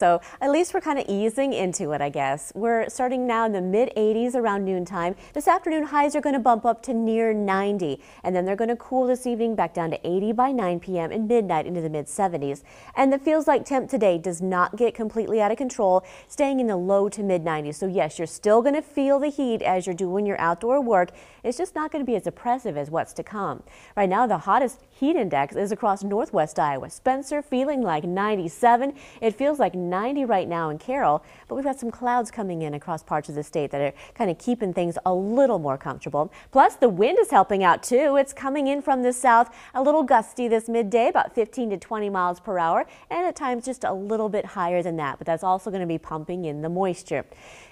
So at least we're kind of easing into it, I guess. We're starting now in the mid 80s around noontime. This afternoon highs are going to bump up to near 90, and then they're going to cool this evening back down to 80 by 9 p.m. and midnight into the mid 70s. And the feels like temp today does not get completely out of control, staying in the low to mid 90s. So yes, you're still going to feel the heat as you're doing your outdoor work. It's just not going to be as oppressive as what's to come. Right now, the hottest heat index is across northwest Iowa. Spencer feeling like 97. It feels like 90 right now in Carroll, but we've got some clouds coming in across parts of the state that are kind of keeping things a little more comfortable. Plus, the wind is helping out too. It's coming in from the south, a little gusty this midday, about 15 to 20 miles per hour, and at times just a little bit higher than that, but that's also going to be pumping in the moisture.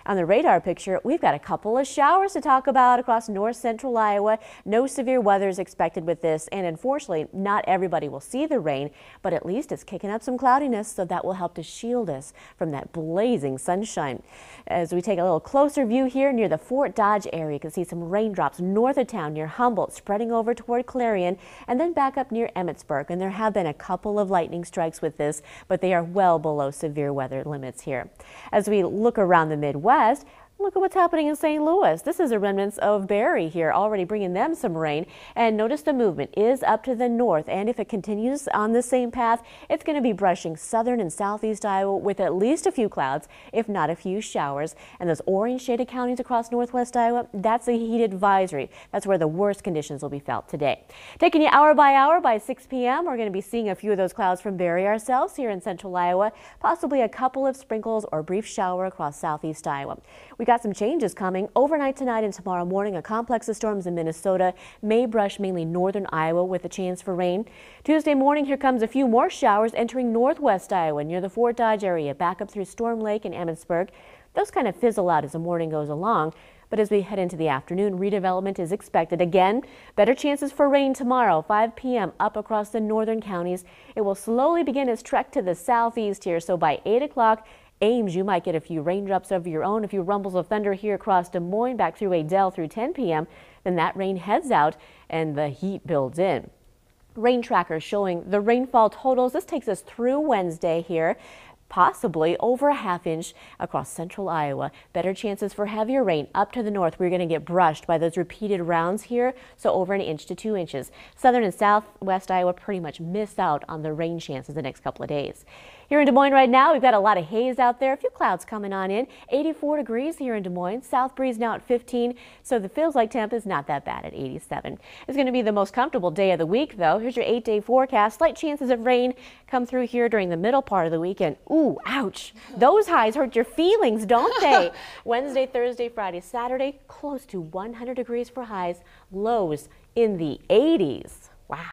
On the radar picture, we've got a couple of showers to talk about across north central Iowa. No severe weather is expected with this, and unfortunately, not everybody will see the rain, but at least it's kicking up some cloudiness, so that will help to shield us from that blazing sunshine. As we take a little closer view here near the Fort Dodge area, you can see some raindrops north of town near Humboldt, spreading over toward Clarion, and then back up near Emmetsburg. And there have been a couple of lightning strikes with this, but they are well below severe weather limits here. As we look around the Midwest, West Look at what's happening in St. Louis. This is the remnants of Barry here, already bringing them some rain. And notice the movement is up to the north. And if it continues on the same path, it's going to be brushing southern and southeast Iowa with at least a few clouds, if not a few showers. And those orange shaded counties across northwest Iowa, that's a heat advisory. That's where the worst conditions will be felt today. Taking you hour by hour by 6 p.m., we're going to be seeing a few of those clouds from Barry ourselves here in central Iowa, possibly a couple of sprinkles or brief shower across southeast Iowa. We got some changes coming. Overnight tonight and tomorrow morning, a complex of storms in Minnesota may brush mainly northern Iowa with a chance for rain. Tuesday morning, here comes a few more showers entering northwest Iowa near the Fort Dodge area, back up through Storm Lake and Emmetsburg. Those kind of fizzle out as the morning goes along. But as we head into the afternoon, redevelopment is expected. Again, better chances for rain tomorrow, 5 p.m. up across the northern counties. It will slowly begin its trek to the southeast here, so by 8 o'clock, Ames, you might get a few raindrops of your own, a few rumbles of thunder here across Des Moines back through Adel through 10 p.m. Then that rain heads out and the heat builds in. Rain trackers showing the rainfall totals. This takes us through Wednesday here possibly over a half inch across central Iowa. Better chances for heavier rain up to the north. We're going to get brushed by those repeated rounds here, so over an inch to two inches. Southern and southwest Iowa pretty much miss out on the rain chances the next couple of days. Here in Des Moines right now, we've got a lot of haze out there, a few clouds coming on in. 84 degrees here in Des Moines. South breeze now at 15, so the feels like temp is not that bad at 87. It's going to be the most comfortable day of the week, though. Here's your eight-day forecast. Slight chances of rain come through here during the middle part of the weekend. Ooh, Ooh, ouch. Those highs hurt your feelings, don't they? Wednesday, Thursday, Friday, Saturday, close to 100 degrees for highs, lows in the 80s. Wow.